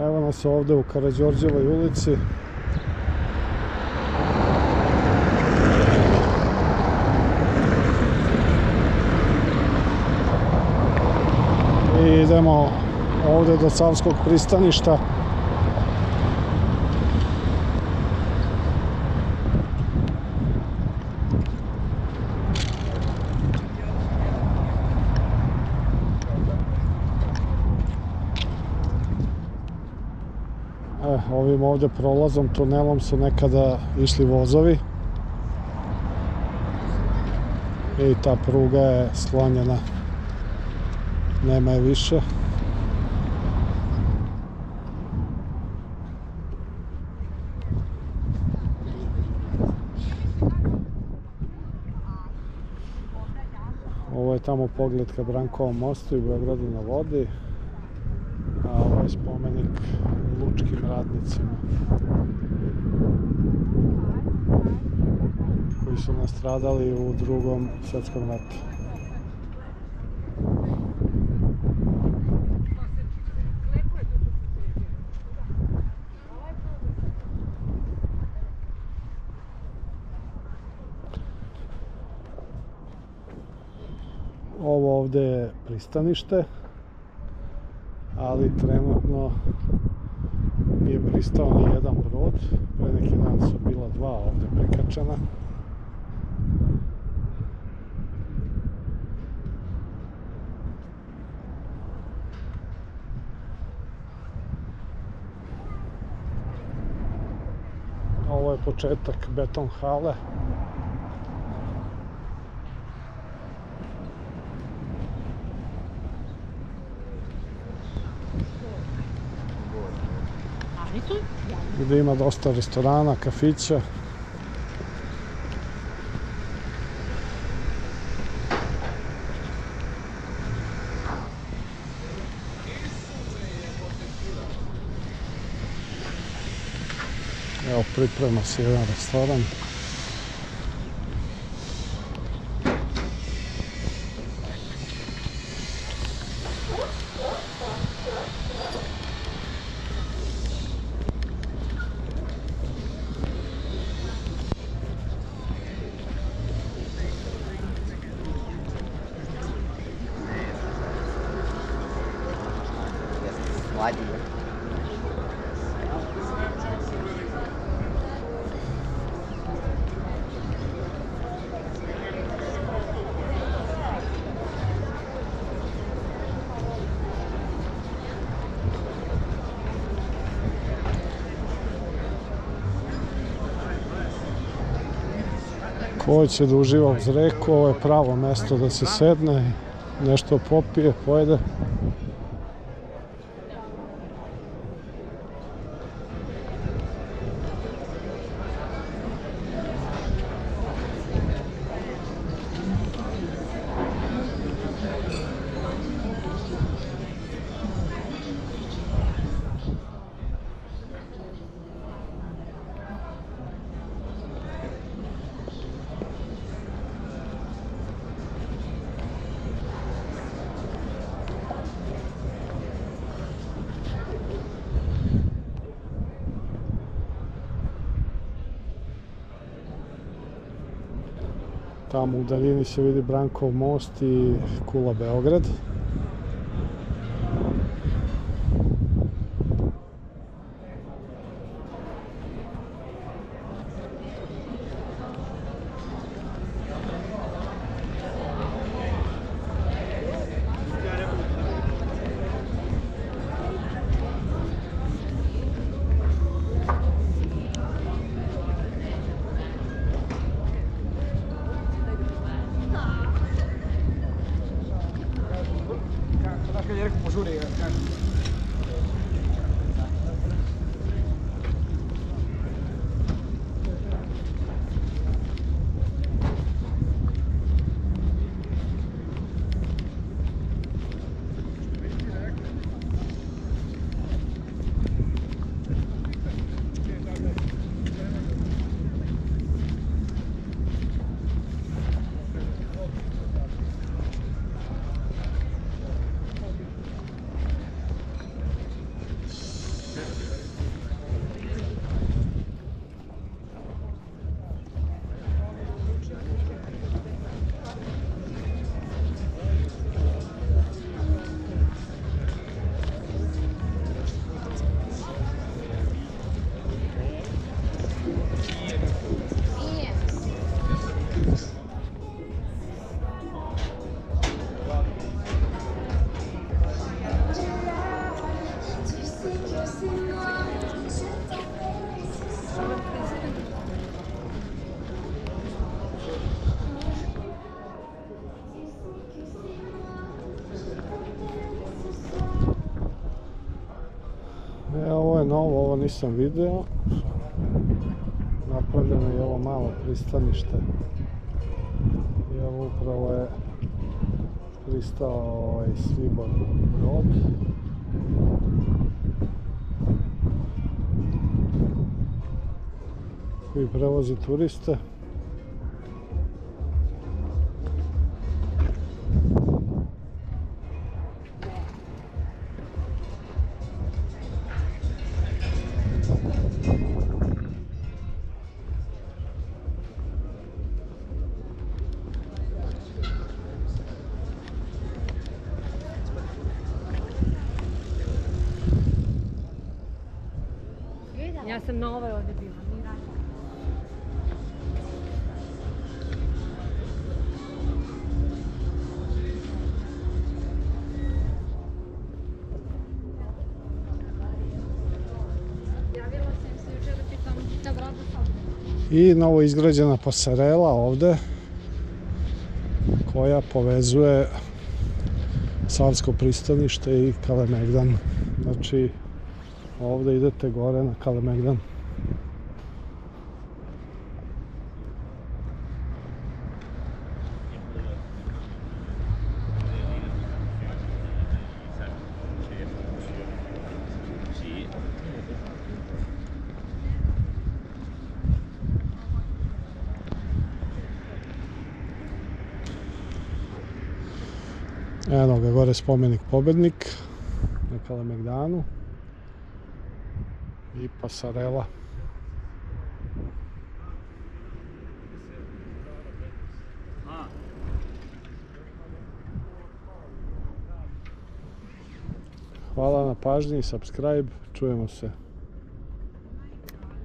Evo nas ovdje u Karađorđevoj ulici. I idemo ovdje do Savskog pristaništa. E, ovim ovdje prolazom, tunelom su nekada išli vozovi. I ta pruga je sklonjena. Nema je više. Ovo je tamo pogled ka Brankovom mostu i Beogradu na vodi. Je spomenik lučkim radnicima koji su nastradali u drugom svjetskom ratu. Ovo ovdje je pristanište, ali trenutno nije pristao ni jedan brod. Pre neki dan su bila dva ovdje prikačena. Ovo je početak beton hale. Gdje ima dosta restorana, kafića. Evo priprema se jedan restoran. Ovo će da uživa uz reku, ovo je pravo mesto da se sedne, nešto popije, pojede. Tamo u daljini se vidi Brankov most i Kula Beograd. 我说这个 nisam video. Napravljeno je ovo malo pristanište. I evo upravo je pristao ovaj Svibor brod. Koji prevozi turiste. Sam na ovoj ovdje bila. I novo izgrađena pasarela ovde koja povezuje Savsko pristanište i Kalemegdan. Znači ovde idete gore na Kalemegdan. Eno ga gore spomenik pobednik na Kalemegdanu i pasarela. Hvala na pažnji, subscribe, čujemo se.